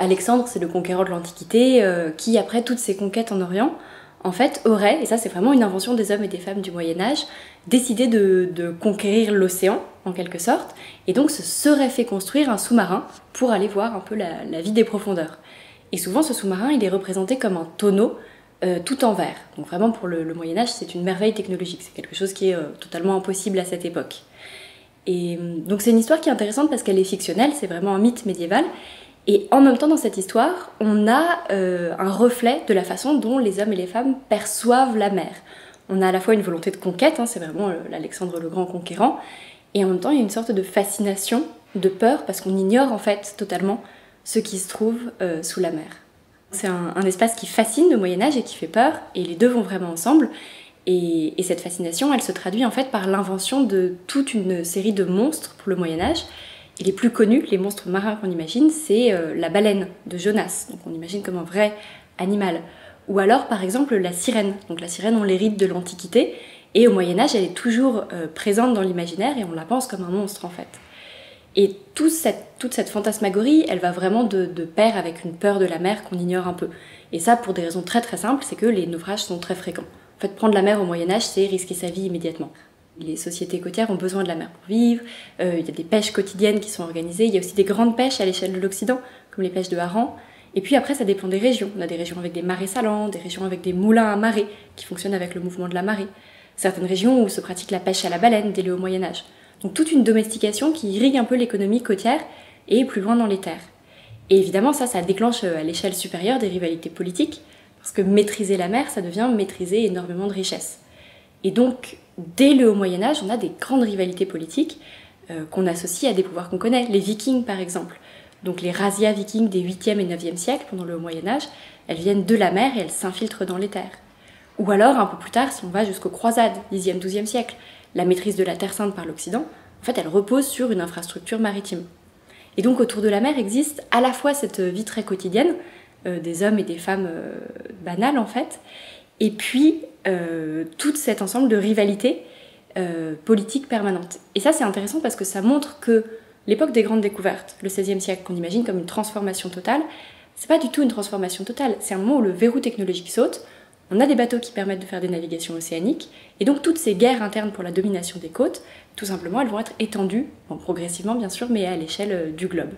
Alexandre, c'est le conquérant de l'Antiquité euh, qui, après toutes ses conquêtes en Orient, en fait, aurait, et ça c'est vraiment une invention des hommes et des femmes du Moyen Âge, décidé de, conquérir l'océan, en quelque sorte, et donc se serait fait construire un sous-marin pour aller voir un peu la, vie des profondeurs. Et souvent, ce sous-marin, il est représenté comme un tonneau euh, tout en verre. Donc vraiment, pour le, Moyen Âge, c'est une merveille technologique, c'est quelque chose qui est euh, totalement impossible à cette époque. Et donc c'est une histoire qui est intéressante parce qu'elle est fictionnelle, c'est vraiment un mythe médiéval, et en même temps, dans cette histoire, on a euh, un reflet de la façon dont les hommes et les femmes perçoivent la mer. On a à la fois une volonté de conquête, hein, c'est vraiment euh, l'Alexandre le Grand conquérant, et en même temps, il y a une sorte de fascination, de peur, parce qu'on ignore en fait totalement ce qui se trouve euh, sous la mer. C'est un, espace qui fascine le Moyen Âge et qui fait peur, et les deux vont vraiment ensemble. Et, et cette fascination, elle se traduit en fait par l'invention de toute une série de monstres pour le Moyen Âge, et les plus connus, les monstres marins qu'on imagine, c'est euh, la baleine de Jonas, donc on imagine comme un vrai animal. Ou alors par exemple la sirène. Donc la sirène, on l'hérite de l'Antiquité, et au Moyen Âge, elle est toujours euh, présente dans l'imaginaire et on la pense comme un monstre en fait. Et toute cette, fantasmagorie, elle va vraiment de, de pair avec une peur de la mer qu'on ignore un peu. Et ça pour des raisons très très simples, c'est que les naufrages sont très fréquents. En fait, prendre la mer au Moyen Âge, c'est risquer sa vie immédiatement les sociétés côtières ont besoin de la mer pour vivre, euh, il y a des pêches quotidiennes qui sont organisées, il y a aussi des grandes pêches à l'échelle de l'Occident, comme les pêches de hareng. Et puis après, ça dépend des régions. On a des régions avec des marais salants, des régions avec des moulins à marée, qui fonctionnent avec le mouvement de la marée. Certaines régions où se pratique la pêche à la baleine dès le haut Moyen Âge. Donc toute une domestication qui irrigue un peu l'économie côtière et plus loin dans les terres. Et évidemment, ça, ça déclenche euh, à l'échelle supérieure des rivalités politiques, parce que maîtriser la mer, ça devient maîtriser énormément de richesses. Et donc, dès le haut Moyen Âge, on a des grandes rivalités politiques euh, qu'on associe à des pouvoirs qu'on connaît. Les vikings, par exemple. Donc les razzias vikings des 8e et 9e siècles, pendant le haut Moyen Âge, elles viennent de la mer et elles s'infiltrent dans les terres. Ou alors, un peu plus tard, si on va jusqu'aux croisades, 10e, 12e siècle, la maîtrise de la Terre Sainte par l'Occident, en fait, elle repose sur une infrastructure maritime. Et donc, autour de la mer existe à la fois cette vie très quotidienne, euh, des hommes et des femmes euh, banales, en fait, et puis euh, tout cet ensemble de rivalités euh, politiques permanentes. Et ça, c'est intéressant parce que ça montre que l'époque des grandes découvertes, le XVIe siècle, qu'on imagine comme une transformation totale, c'est pas du tout une transformation totale. C'est un moment où le verrou technologique saute. On a des bateaux qui permettent de faire des navigations océaniques, et donc toutes ces guerres internes pour la domination des côtes, tout simplement, elles vont être étendues, progressivement bien sûr, mais à l'échelle euh, du globe.